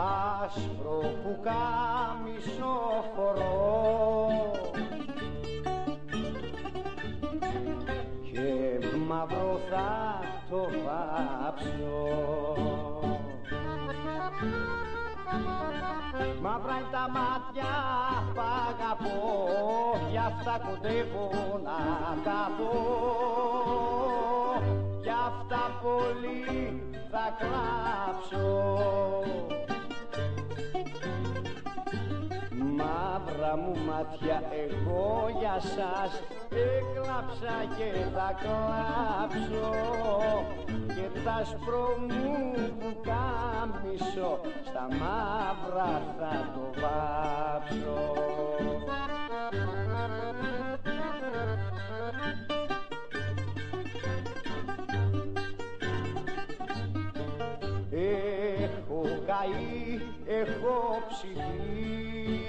άσπρο που κάμισο φορώ. Και μαύρο θα το βάψω. Μαύρα είναι τα μάτια που αγαπώ γι' αυτά κοντεύω να τα πω γι' αυτά πολύ θα κλάψω Μαύρα μου μάτια εγώ για σας έκλαψα και θα κλάψω. Και τα σπρο μου που κάμισο στα μαύρα θα το βάψω. Έχω καεί, έχω ψηθεί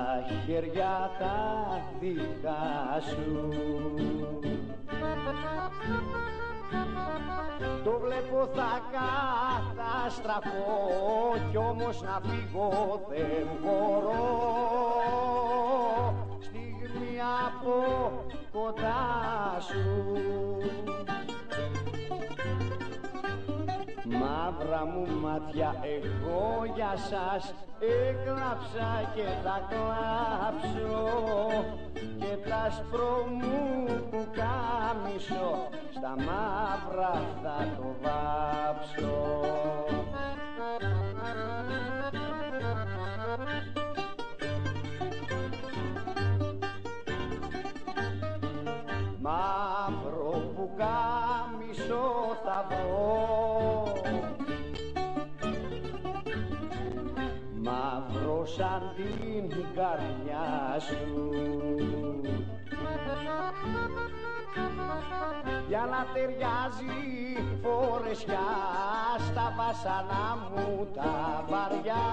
στα χέρια τα δικά σου. Το βλέπω θα καταστραφώ κι όμως να φύγω δεν μπορώ. Στιγμή από κοντά σου Μαύρα μου μάτια εγώ για σας έκλαψα και θα κλάψω και τα σπρο μου που κάμισο στα μαύρα θα το βάψω. Μαύρο που κάμισο θα βρω Μαύρος σαν την καρδιά σου. Για να ταιριάζει φορεσιά στα βασανά μου τα βαριά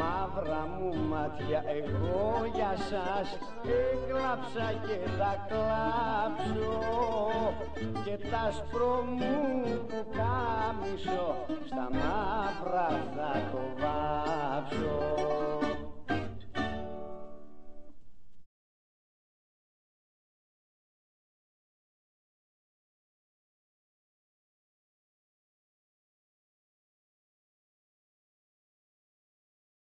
Μαύρα μου μάτια εγώ για σας έκλαψα και θα κλάψω. Και τα σπρο μου που κάμισο στα μαύρα θα το